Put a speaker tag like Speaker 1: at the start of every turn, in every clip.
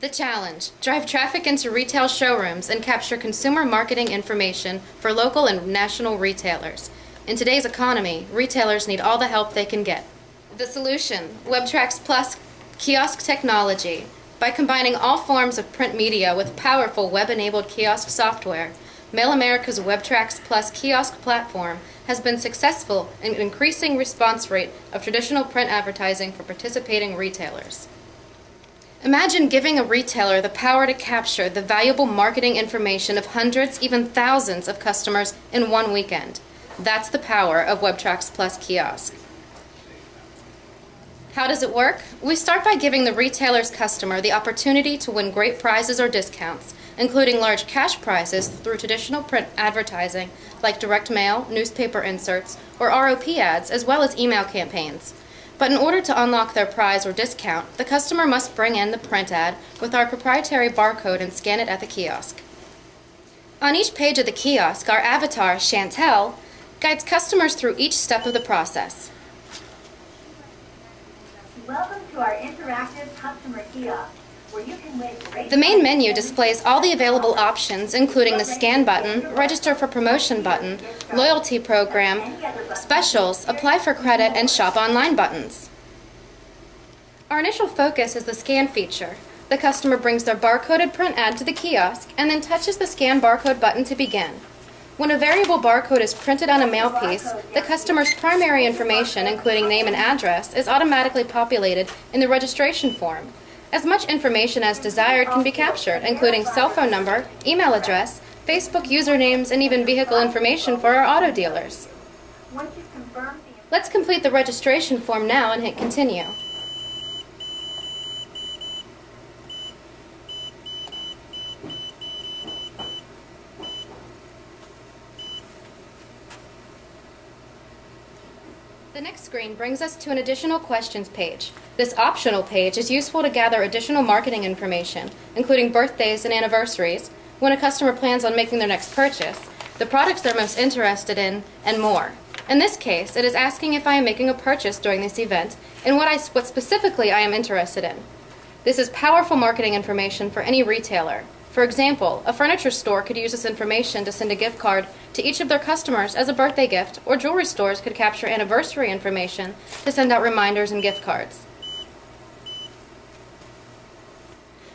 Speaker 1: The challenge drive traffic into retail showrooms and capture consumer marketing information for local and national retailers. In today's economy, retailers need all the help they can get. The solution WebTrax Plus kiosk technology. By combining all forms of print media with powerful web enabled kiosk software, Mail America's WebTrax Plus kiosk platform has been successful in increasing response rate of traditional print advertising for participating retailers. Imagine giving a retailer the power to capture the valuable marketing information of hundreds, even thousands of customers in one weekend. That's the power of WebTrax Plus Kiosk. How does it work? We start by giving the retailer's customer the opportunity to win great prizes or discounts, including large cash prizes through traditional print advertising like direct mail, newspaper inserts, or ROP ads, as well as email campaigns. But in order to unlock their prize or discount, the customer must bring in the print ad with our proprietary barcode and scan it at the kiosk. On each page of the kiosk, our avatar, Chantel, guides customers through each step of the process.
Speaker 2: Welcome to our interactive customer kiosk.
Speaker 1: The main menu displays all the available options, including the scan button, register for promotion button, loyalty program, specials, apply for credit, and shop online buttons. Our initial focus is the scan feature. The customer brings their barcoded print ad to the kiosk and then touches the scan barcode button to begin. When a variable barcode is printed on a mail piece, the customer's primary information, including name and address, is automatically populated in the registration form. As much information as desired can be captured, including cell phone number, email address, Facebook usernames, and even vehicle information for our auto dealers. Let's complete the registration form now and hit continue. The next screen brings us to an additional questions page. This optional page is useful to gather additional marketing information, including birthdays and anniversaries, when a customer plans on making their next purchase, the products they're most interested in, and more. In this case, it is asking if I am making a purchase during this event and what, I, what specifically I am interested in. This is powerful marketing information for any retailer. For example, a furniture store could use this information to send a gift card to each of their customers as a birthday gift, or jewelry stores could capture anniversary information to send out reminders and gift cards.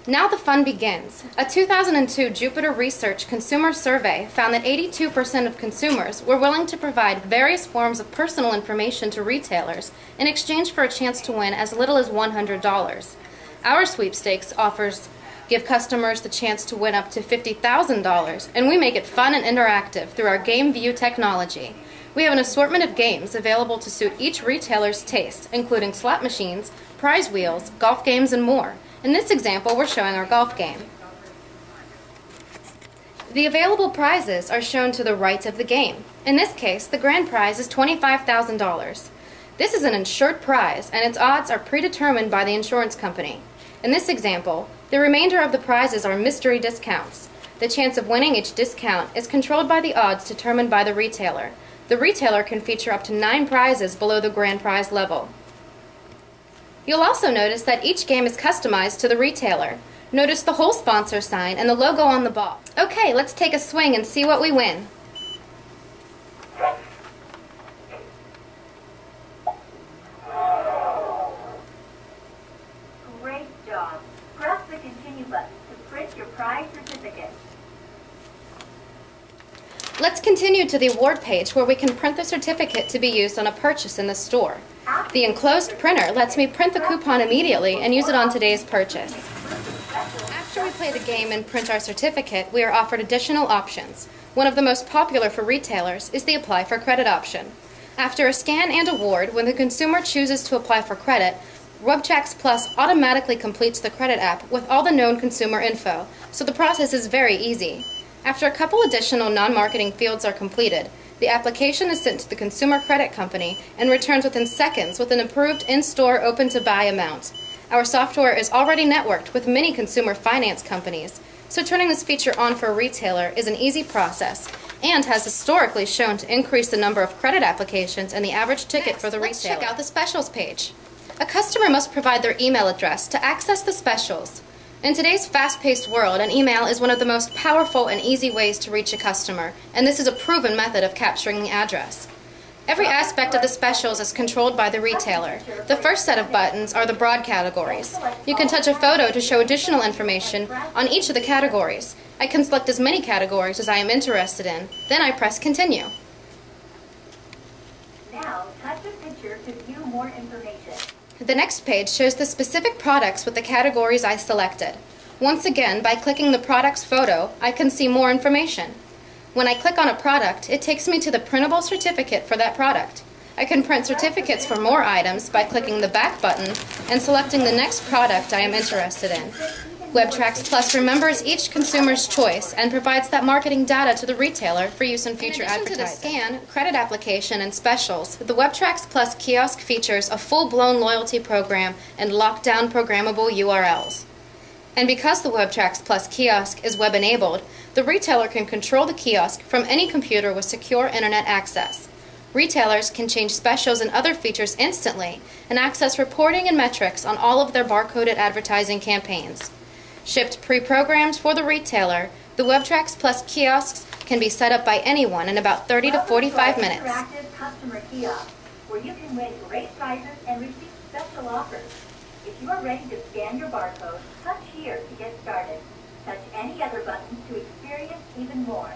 Speaker 1: Now the fun begins. A 2002 Jupiter Research consumer survey found that 82% of consumers were willing to provide various forms of personal information to retailers in exchange for a chance to win as little as $100. Our sweepstakes offers give customers the chance to win up to $50,000, and we make it fun and interactive through our Game View technology. We have an assortment of games available to suit each retailer's taste, including slot machines, prize wheels, golf games, and more. In this example, we're showing our golf game. The available prizes are shown to the right of the game. In this case, the grand prize is $25,000. This is an insured prize, and its odds are predetermined by the insurance company. In this example, the remainder of the prizes are mystery discounts. The chance of winning each discount is controlled by the odds determined by the retailer. The retailer can feature up to nine prizes below the grand prize level. You'll also notice that each game is customized to the retailer. Notice the hole sponsor sign and the logo on the ball. Okay, let's take a swing and see what we win. Let's continue to the award page where we can print the certificate to be used on a purchase in the store. The enclosed printer lets me print the coupon immediately and use it on today's purchase. After we play the game and print our certificate, we are offered additional options. One of the most popular for retailers is the Apply for Credit option. After a scan and award, when the consumer chooses to apply for credit, WebTrax Plus automatically completes the credit app with all the known consumer info, so the process is very easy. After a couple additional non-marketing fields are completed, the application is sent to the consumer credit company and returns within seconds with an approved in-store open-to-buy amount. Our software is already networked with many consumer finance companies, so turning this feature on for a retailer is an easy process and has historically shown to increase the number of credit applications and the average ticket Next, for the retailer. Let's check out the specials page. A customer must provide their email address to access the specials. In today's fast paced world, an email is one of the most powerful and easy ways to reach a customer, and this is a proven method of capturing the address. Every aspect of the specials is controlled by the retailer. The first set of buttons are the broad categories. You can touch a photo to show additional information on each of the categories. I can select as many categories as I am interested in. Then I press continue.
Speaker 2: Now, touch a picture to view more information.
Speaker 1: The next page shows the specific products with the categories I selected. Once again, by clicking the product's photo, I can see more information. When I click on a product, it takes me to the printable certificate for that product. I can print certificates for more items by clicking the back button and selecting the next product I am interested in. WebTrax Plus remembers each consumer's choice and provides that marketing data to the retailer for use in future in advertising.
Speaker 3: to the
Speaker 1: scan, credit application, and specials, the WebTrax Plus kiosk features a full-blown loyalty program and lockdown programmable URLs. And because the WebTrax Plus kiosk is web-enabled, the retailer can control the kiosk from any computer with secure internet access. Retailers can change specials and other features instantly and access reporting and metrics on all of their barcoded advertising campaigns. Shipped pre-programmed for the retailer, the WebTrax Plus kiosks can be set up by anyone in about 30 to 45
Speaker 2: our
Speaker 1: minutes.
Speaker 2: Interactive customer kiosk, where you can win great prizes and receive special offers. If you are ready to scan your barcode, touch here to get started. Touch any other button to experience even more.